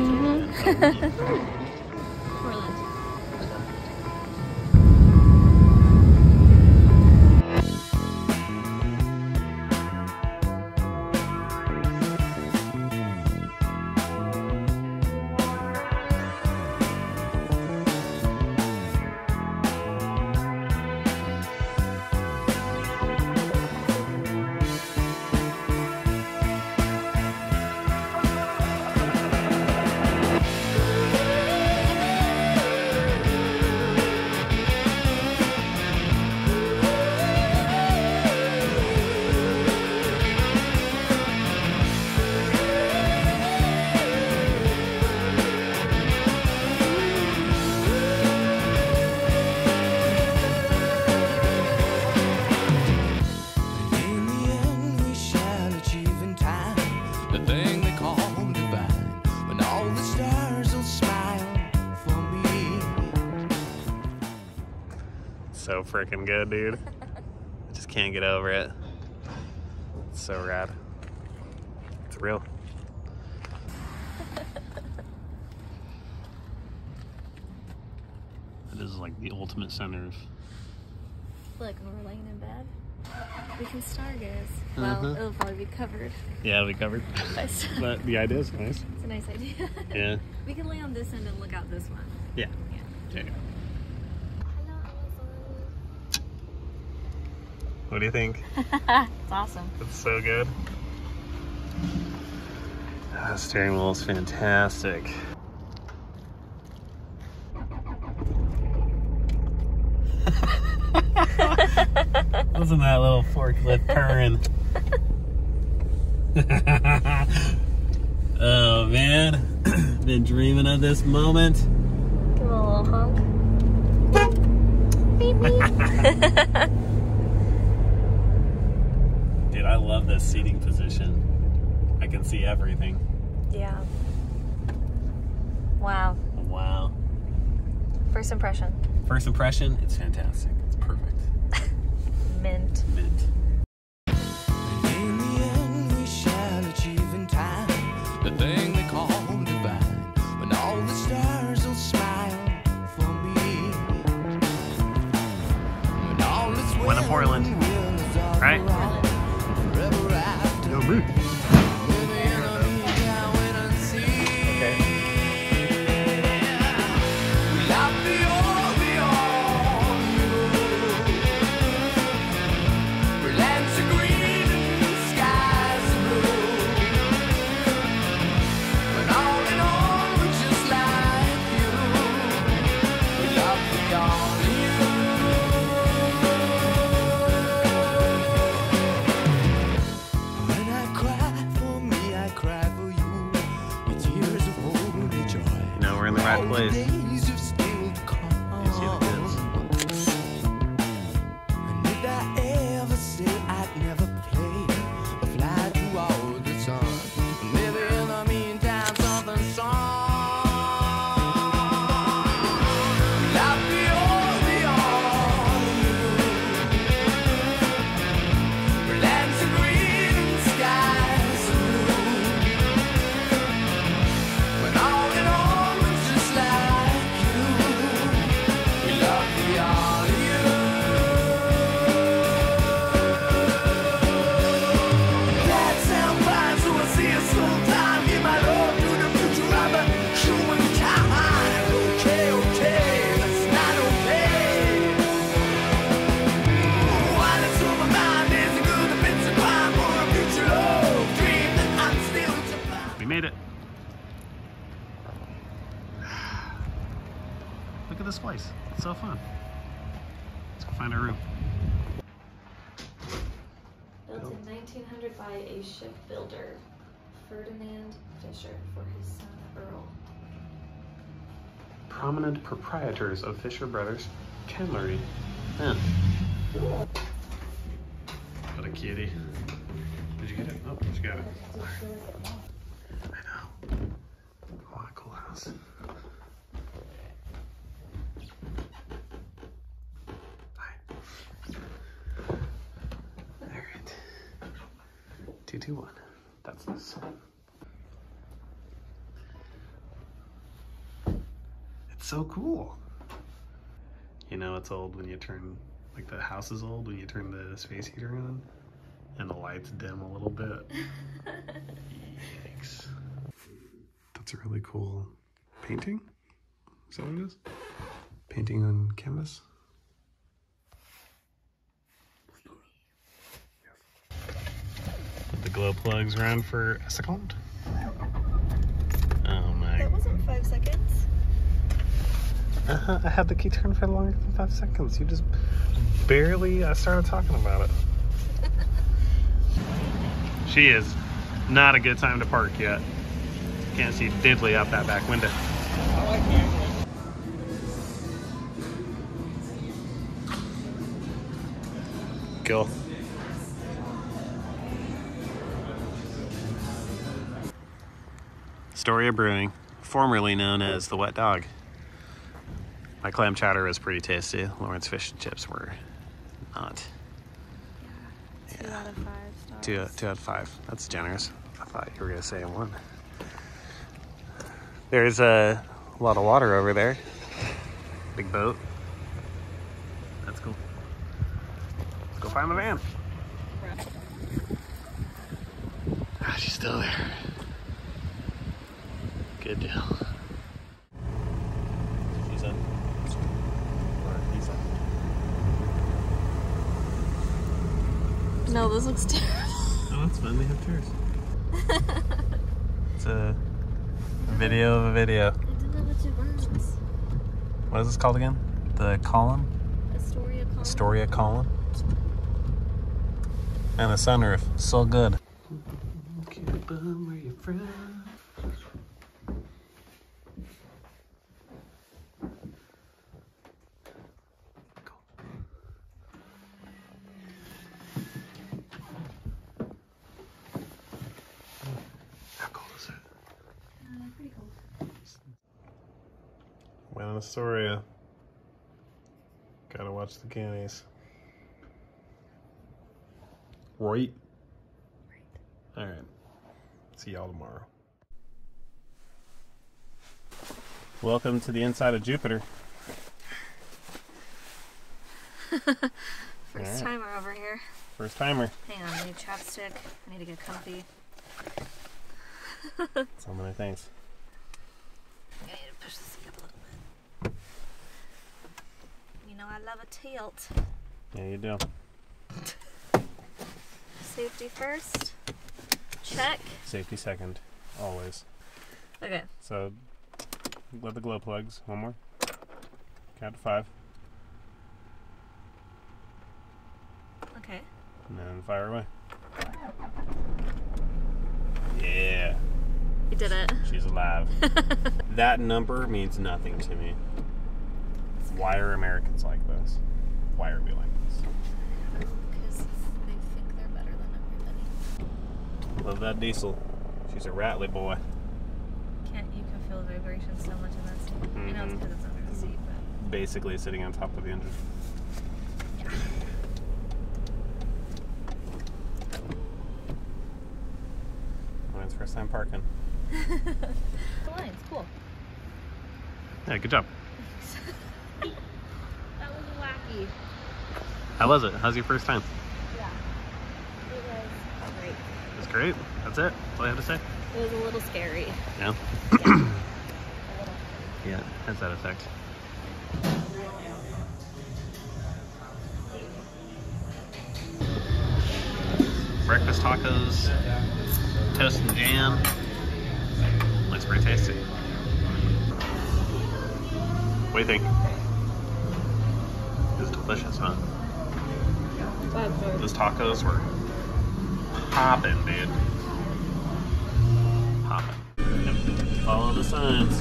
嗯哼，哈哈。Freaking good, dude. I just can't get over it. It's so rad. It's real. It is like the ultimate center of. Look, when we're laying in bed, we can stargaze. Well, Mhm. it'll probably be covered Yeah, we covered. by stuff. but the idea is nice. It's a nice idea. Yeah. we can lay on this end and look out this one. Yeah. Yeah. There What do you think? it's awesome. It's so good. Ah, The steering wheel is fantastic. Listen to that little forklift purring. oh man, been dreaming of this moment. Give it a little honk. Beep, beep. I love this seating position. I can see everything. yeah. Wow. Wow. First impression. First impression, it's fantastic. It's perfect. Mint. Mint. After. Fisher, for his son Earl. Prominent proprietors of Fisher Brothers Candlery. Yeah. What a cutie. Did you get it? Oh, you got it. I know. What a cool house. Hi. Alright. 221. That's this. So cool. You know it's old when you turn, like the house is old when you turn the space heater on and the lights dim a little bit. Yikes. That's a really cool painting. Is that what it is? Painting on canvas? Put the glow plugs around for a second. Oh my. That wasn't five seconds. Uh-huh, I had the key turned for longer than five seconds. You just barely uh, started talking about it. she is not a good time to park yet. Can't see diddly out that back window. Kill. of Brewing, formerly known as the Wet Dog. My clam chowder was pretty tasty. Lauren's fish and chips were not. Yeah. Two out of five. Two, two out of five. That's generous. I thought you were going to say one. There's a lot of water over there. Big boat. That's cool. Let's go find the van. Ah, she's still there. Good deal. She's up. Or he's up. No, this looks terrible. Oh, that's fun. They have chairs. it's a video of a video. I don't know what it runs. What is this called again? The column? Astoria Column. Astoria column. And the sunroof. So good. where you from? How cold is it? Uh, pretty cool. Went in Astoria. Gotta watch the cannies. Right? Alright. See y'all tomorrow. Welcome to the inside of Jupiter. First Alright. timer over here. First timer. Hang on, I need chapstick. I need to get comfy. So many things. I need to push this up a little bit. You know I love a tilt. Yeah, you do. Safety first. Check. Safety second. Always. Okay. So, let the glow plugs. One more. Count to five. Okay. And then fire away. Yeah. You did it. She's alive. that number means nothing to me. Why are Americans like this? Why are we like this? Because they think they're better than everybody. Love that diesel. She's a rattly boy. Can't you can feel the vibration so much in that seat? I know it's mm-hmm. because it's under the seat, but Basically sitting on top of the engine. Well, it's first time parking. the line's cool. Yeah, good job. Wacky. How was it? How's your first time? Yeah. It was great. It was great. That's it. That's all I have to say. It was a little scary. Yeah. Yeah, has that effect. Breakfast tacos, toast and jam. Looks pretty tasty. What do you think? Delicious, huh? Those tacos were popping, dude. Popping. Yep. Follow the signs.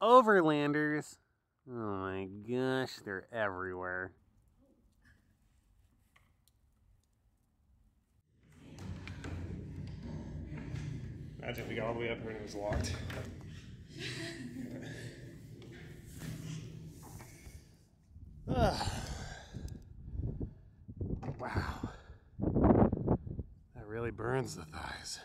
Overlanders. Oh my gosh, they're everywhere. Imagine we got all the way up here and it was locked. Ugh. Wow. That really burns the thighs.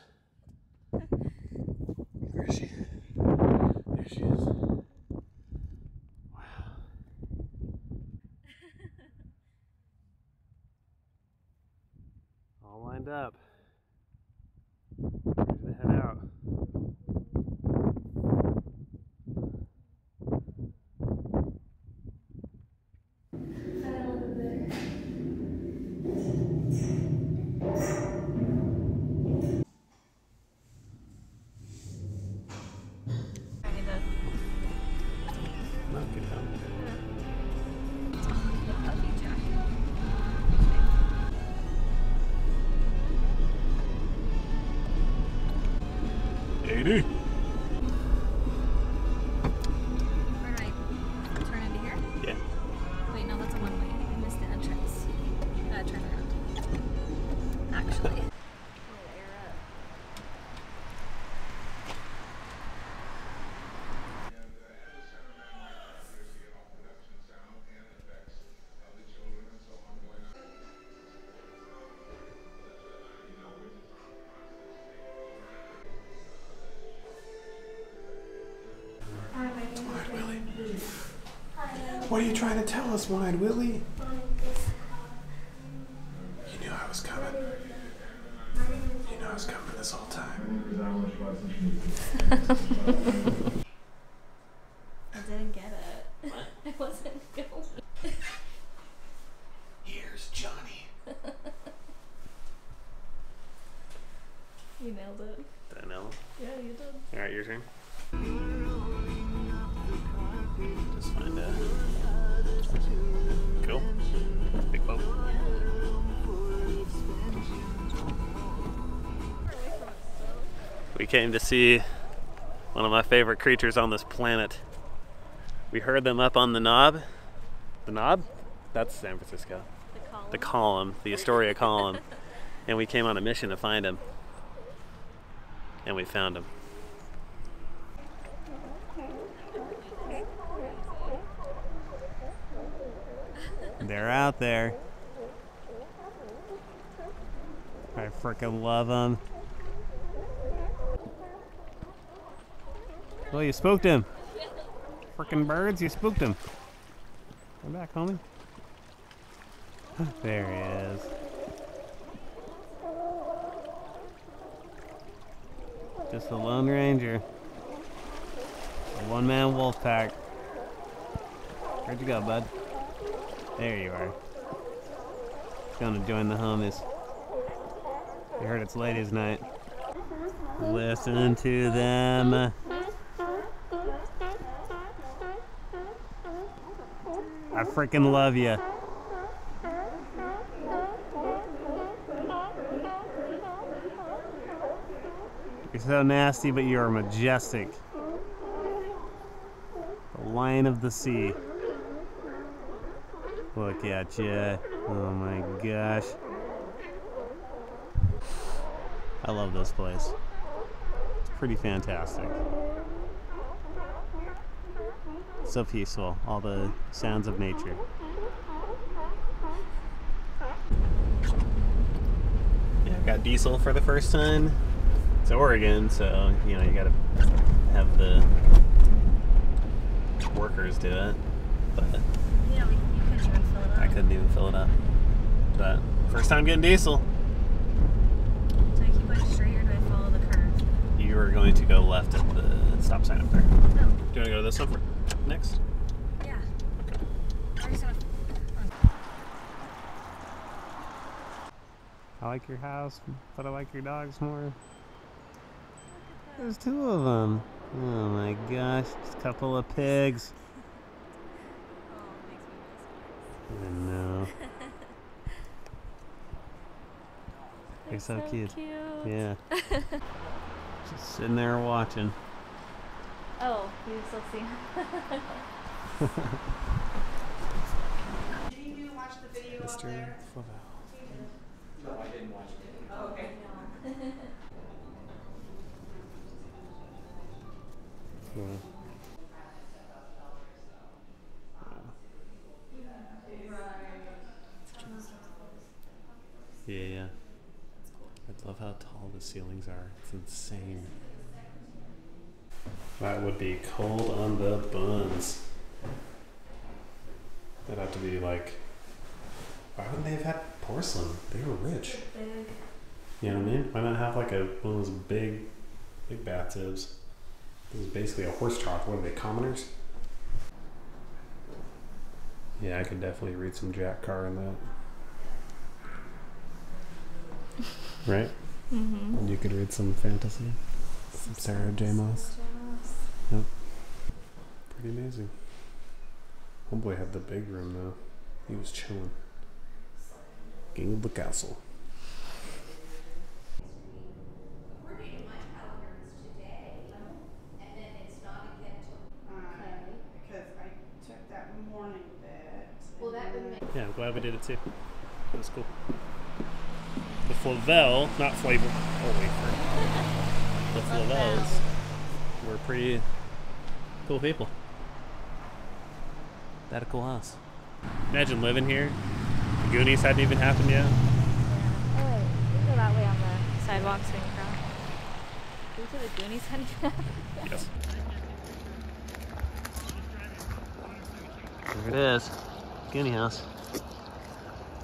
Eighty. Where to tell us, Wide Willie? You knew I was coming. You knew I was coming this whole time. came to see one of my favorite creatures on this planet. We heard them up on the knob. The knob? That's San Francisco. The column. The column, the Astoria column. And we came on a mission to find him. And we found him. They're out there. I freaking love them. Well, you spooked him. Freaking birds, you spooked him. Come back, homie. There he is. Just a lone ranger. A one man wolf pack. Where'd you go, bud? There you are. Gonna join the homies. You heard it's ladies' night. Listen to them. I freaking love you. You're so nasty, but you are majestic. The lion of the sea. Look at you. Oh my gosh. I love this place. It's pretty fantastic. So peaceful. All the sounds of nature. Yeah, I got diesel for the first time. It's Oregon, so you know you gotta have the workers do it. But Yeah, we, you couldn't even fill it up. I couldn't even fill it up. But first time getting diesel. Do I keep going straight or do I follow the curve? You are going to go left at the stop sign up there. Oh. Do Oh, you want to go to this one for next? yeah. Or I like your house, but I like your dogs more. There's two of them. Oh my gosh, just a couple of pigs. Oh, it makes me I know. They're miss so cute. cute. Yeah. Just sitting there watching. Oh, you still see Did you watch the video up there? No, I didn't watch it. Oh, okay. Yeah. Yeah, yeah. I Love how tall the ceilings are. It's insane. That would be cold on the buns. That'd have to be like. Why wouldn't they have had porcelain? They were rich. You know what I mean? Why not have like a one of those big, big bathtubs? This is basically a horse trough. What are they, commoners? Yeah, I could definitely read some Jack Carr in that. Right? Mm-hmm. And you could read some fantasy. Some Sarah J. Maas. Pretty amazing. Homeboy had the big room though. He was chilling. King of the castle. Because I took that morning bit. Well, that would make. Yeah, I'm glad we did it too. It was cool. The Flavel, not flavor, oh wafer. The Flavels were pretty cool people. They had a cool house. Imagine living here. The Goonies hadn't even happened yet. Oh wait, we go that way on the sidewalk so we can cross. Go to the Goonies honey. Yes. There it is. Goonie house.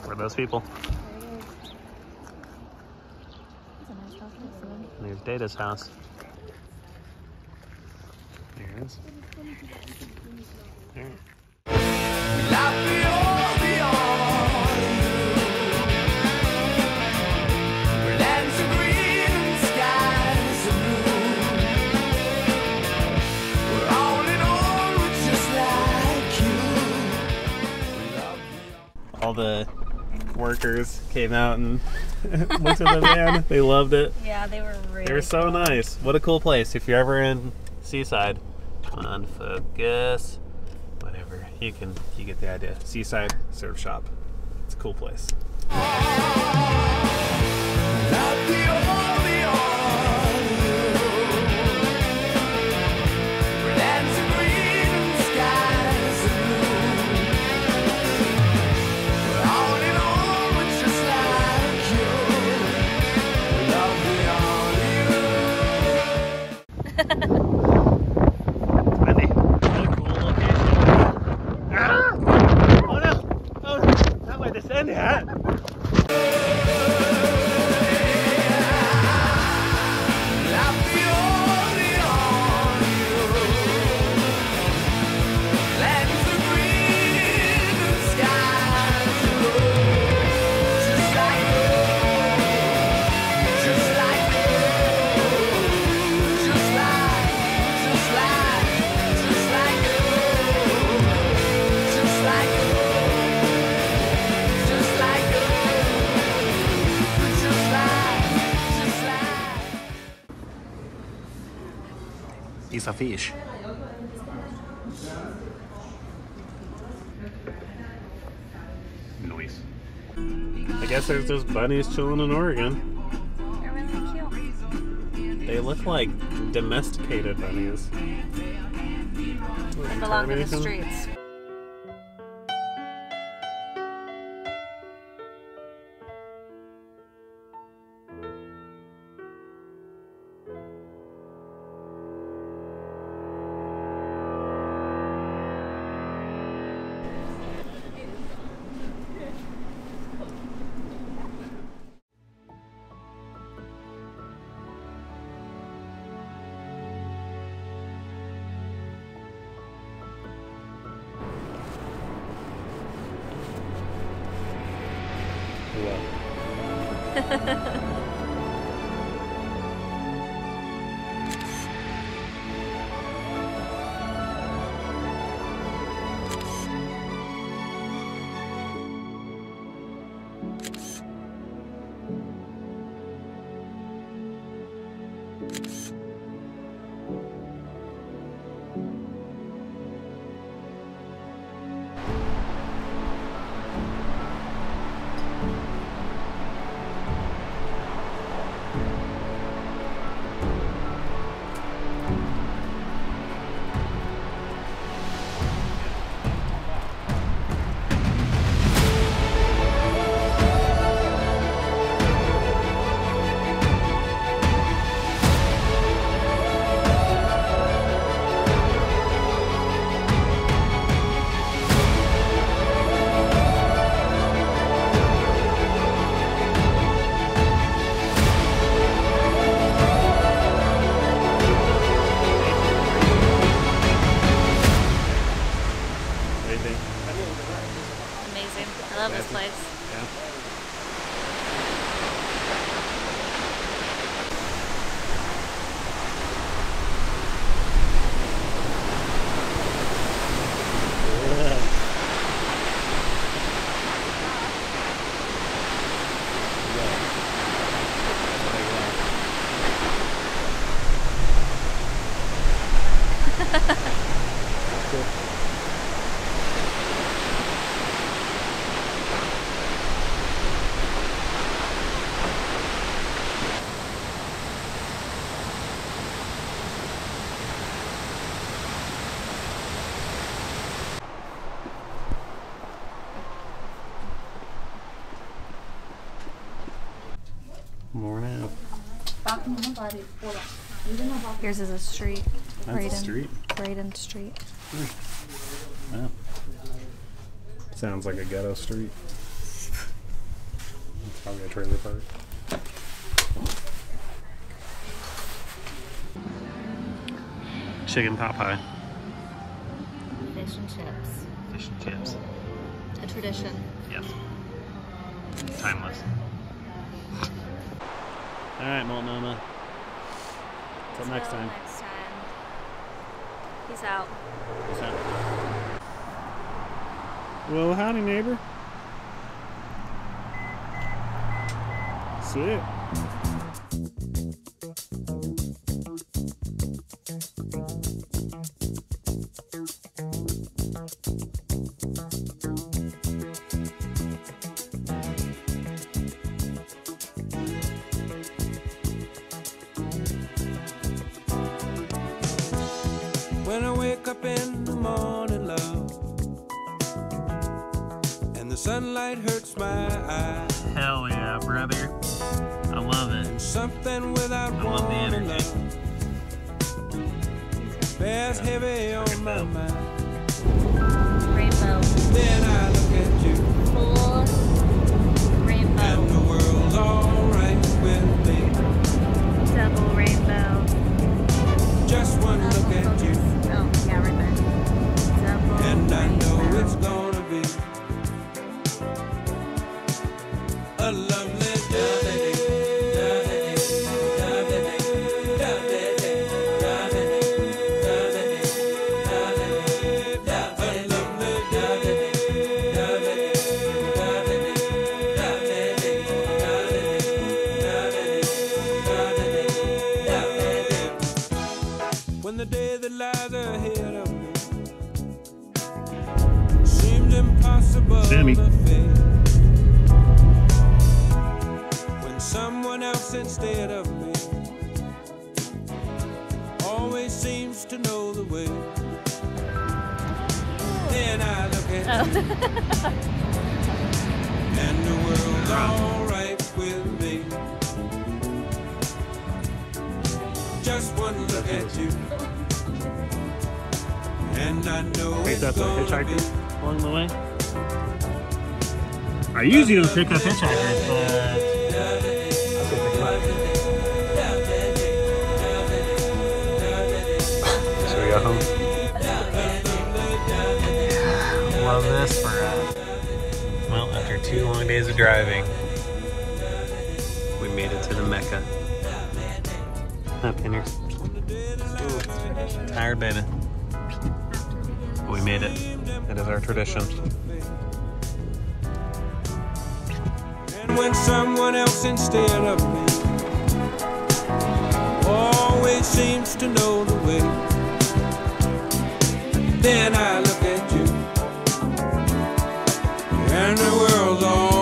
Were those people? There it is. That's a nice house. That's one. And there's Data's house. Like you We All the workers came out and looked at the van. They loved it. Yeah, they were really. They were so nice. What a cool place. If you're ever in Seaside, come on, focus. Whatever. You can you get the idea. Seaside Surf Shop. It's a cool place. Fish. Noise. I guess there's those bunnies chilling in Oregon. They're really cute. They look like domesticated bunnies. They belong in the streets. Here's is a street. That's Braden. a street. Braden Street. Hmm. Wow. Sounds like a ghetto street. It's probably a trailer park. Chicken pot pie. Fish and chips. Fish and chips. A tradition. Yes. Timeless. All right, Multnomah. Until next time. Next time. Peace out. Peace out. Well, howdy, neighbor. Sit. Something without I love the warning, bears heavy on my mind. Rainbow. Then I look at you, Full rainbow. and the world's alright with me. Double rainbow. Just one look at oh, you, Oh, yeah, right there. Double and I know rainbow. it's gonna be impossible Sammy. to face. When someone else instead of me always seems to know the way. Then I look at oh. you, and the world's alright with me. Just one look at you, and I know Wait, it's that's a hitchhiker? Along the way. I usually don't pick up hitchhikers, but So we got home. Love this for uh, well, after two long days of driving, we made it to the Mecca. Hi, Pinners. Tired, baby. But we made it. It is our tradition. when someone else instead of me always seems to know the way. Then I look at you, and the world's all.